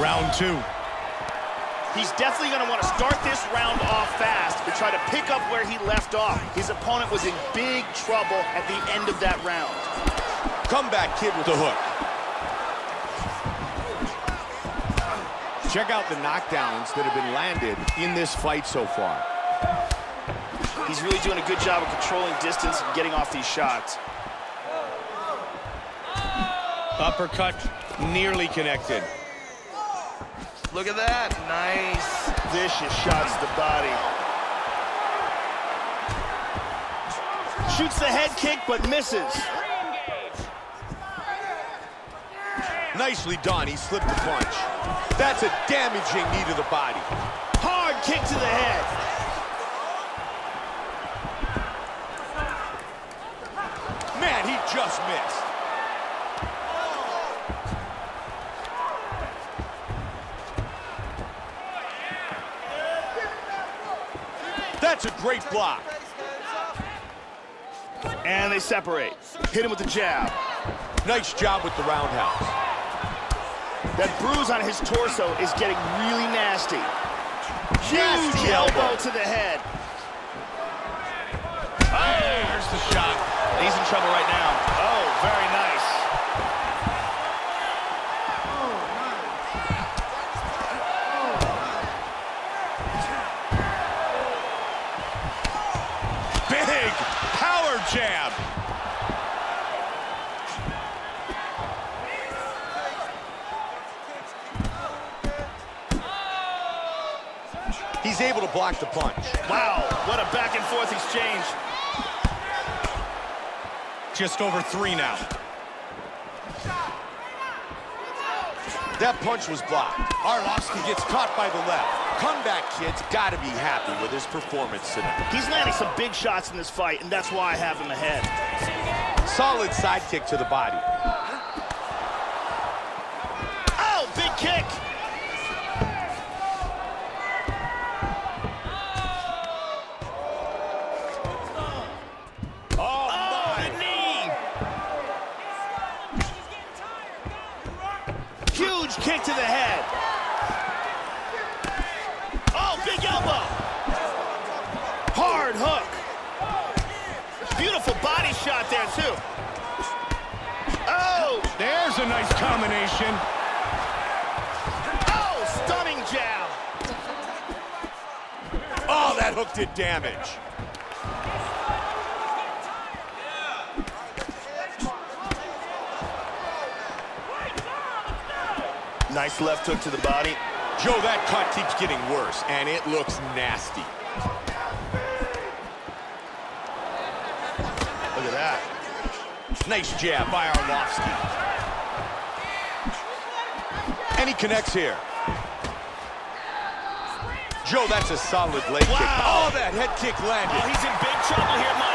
Round two. He's definitely going to want to start this round off fast and try to pick up where he left off. His opponent was in big trouble at the end of that round. Comeback kid with the hook. Check out the knockdowns that have been landed in this fight so far. He's really doing a good job of controlling distance and getting off these shots. Uppercut nearly connected. Look at that. Nice. Vicious shots to the body. Shoots the head kick, but misses. Nicely done. He slipped the punch. That's a damaging knee to the body. Hard kick to the head. Man, he just missed. That's a great block. And they separate. Hit him with the jab. Nice job with the roundhouse. That bruise on his torso is getting really nasty. Huge Nasty elbow. elbow. to the head. There's the shot. He's in trouble right now. Jab. He's able to block the punch. Wow, what a back and forth exchange. Just over three now. That punch was blocked. Arlovsky gets caught by the left. Comeback kid's got to be happy with his performance tonight. He's landing some big shots in this fight, and that's why I have him ahead. Solid side kick to the body. Oh, big kick. Oh, Oh. Huge kick to the head. Oh, big elbow. Hard hook. Beautiful body shot there, too. Oh, There's a nice combination. oh, stunning jab. Oh, that hook did damage. Nice left hook to the body. Joe, that cut keeps getting worse, and it looks nasty. Look at that. Nice jab by Arlovsky. And he connects here. Joe, that's a solid leg kick. Wow. Oh, that head kick Oh, landed. he's in big trouble here, Mike.